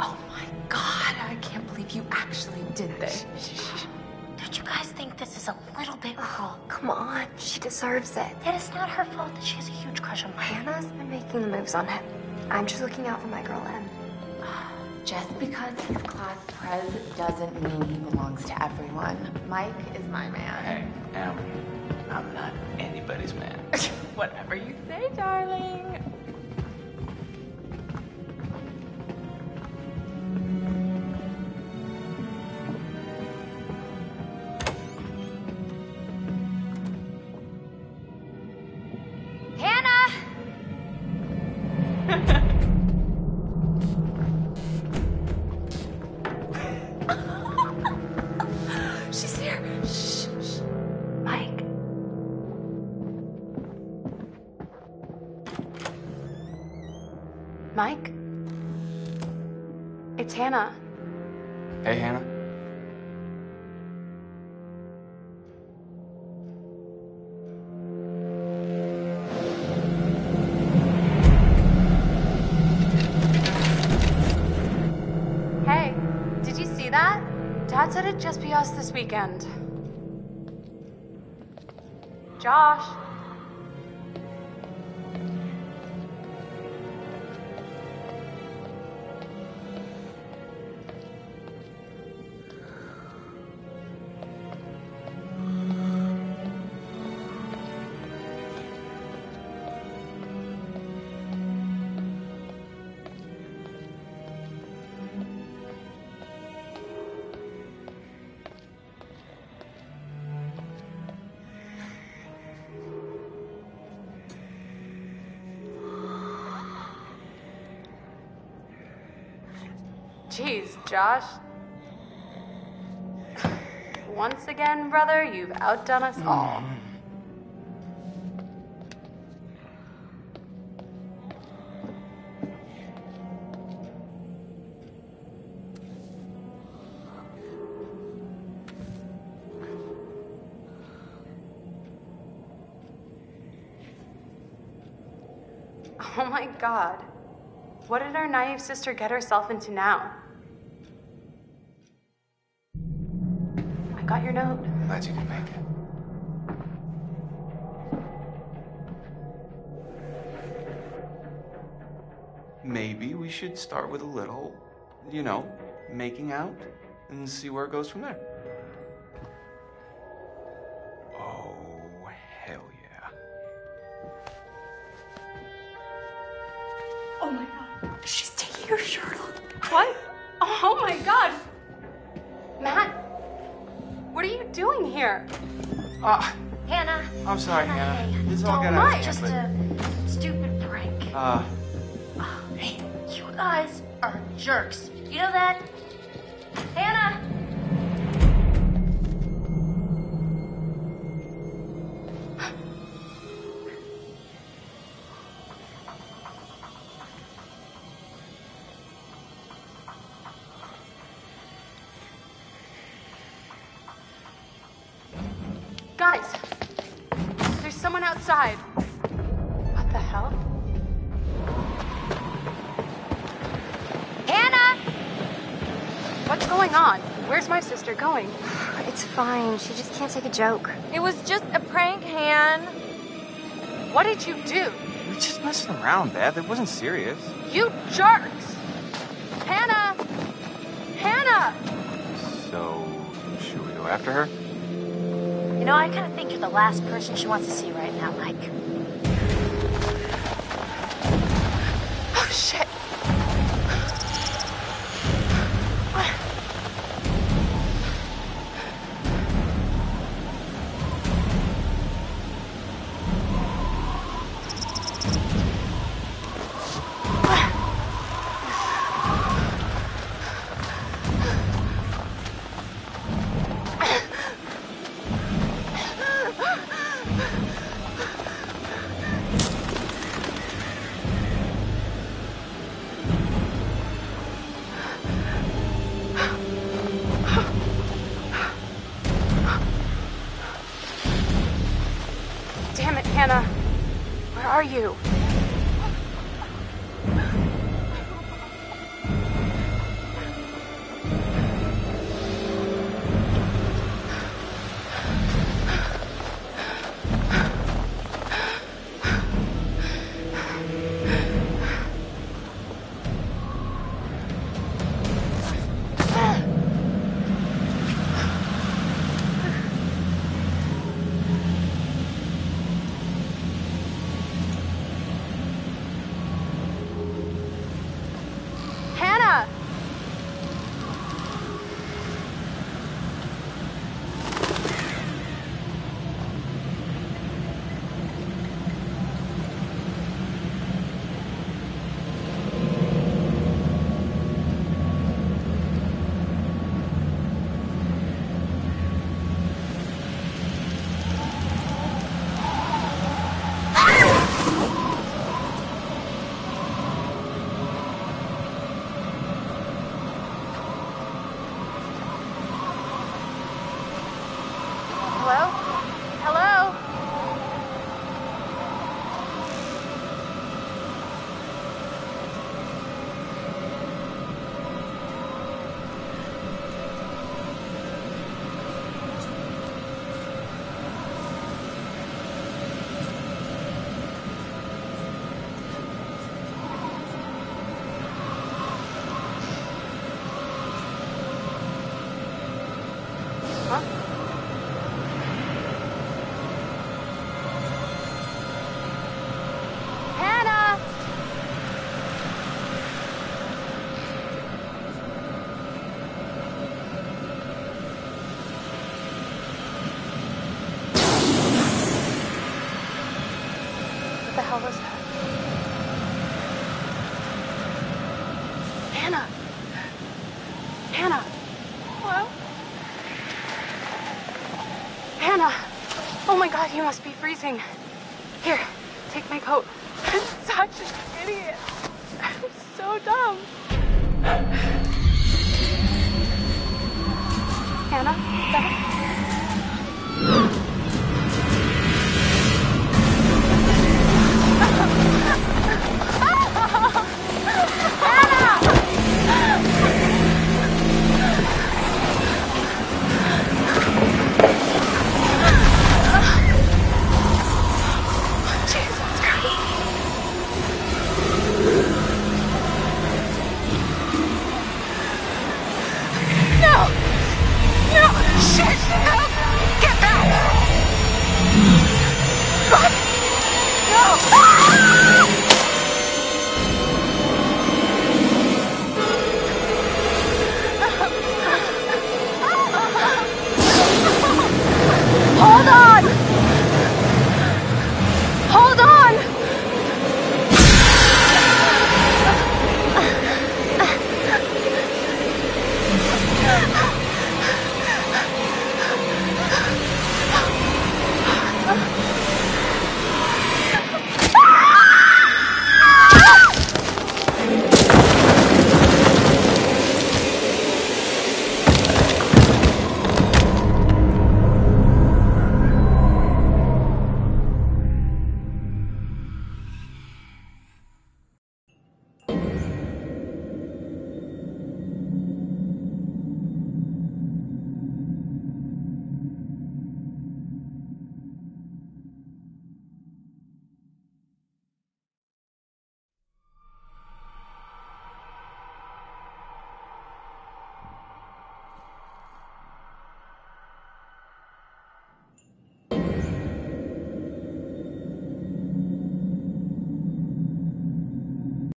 Oh my god, I can't believe you actually did this. Don't you guys think this is a little bit oh, cruel? Oh, come on, she deserves it. It is not her fault that she has a huge crush on Mike. Hannah's been making the moves on him. I'm just looking out for my girl, Em. Just because he's class prez doesn't mean he belongs to everyone. Mike is my man. Hey, Em, I'm not anybody's man. Whatever you say, darling. Mike? It's Hannah. Hey, Hannah. Hey, did you see that? Dad said it'd just be us this weekend. Josh. Jeez, Josh. Once again, brother, you've outdone us all. Mm. Oh my god. What did our naive sister get herself into now? Got your note. Glad you could make it. Maybe we should start with a little, you know, making out and see where it goes from there. Oh, hell yeah. Oh my god. She's taking her shirt off. What? Oh my god. Matt, what are you doing here? Ah, Hannah. I'm sorry, Hannah. hey, This all got out of Just a stupid prank. Uh, Hey, you guys are jerks. You know that? Guys, there's someone outside. What the hell? Hannah! What's going on? Where's my sister going? It's fine. She just can't take a joke. It was just a prank, Han. What did you do? we just messing around, Beth. It wasn't serious. You jerks! Hannah! Hannah! So, should we go after her? You know, I kind of think you're the last person she wants to see right now, Mike. Oh shit! Hannah. Where are you? Hannah! Hello? Hannah! Oh my god, you must be freezing. Here, take my coat. I'm such an idiot. I'm so dumb. Hannah? That-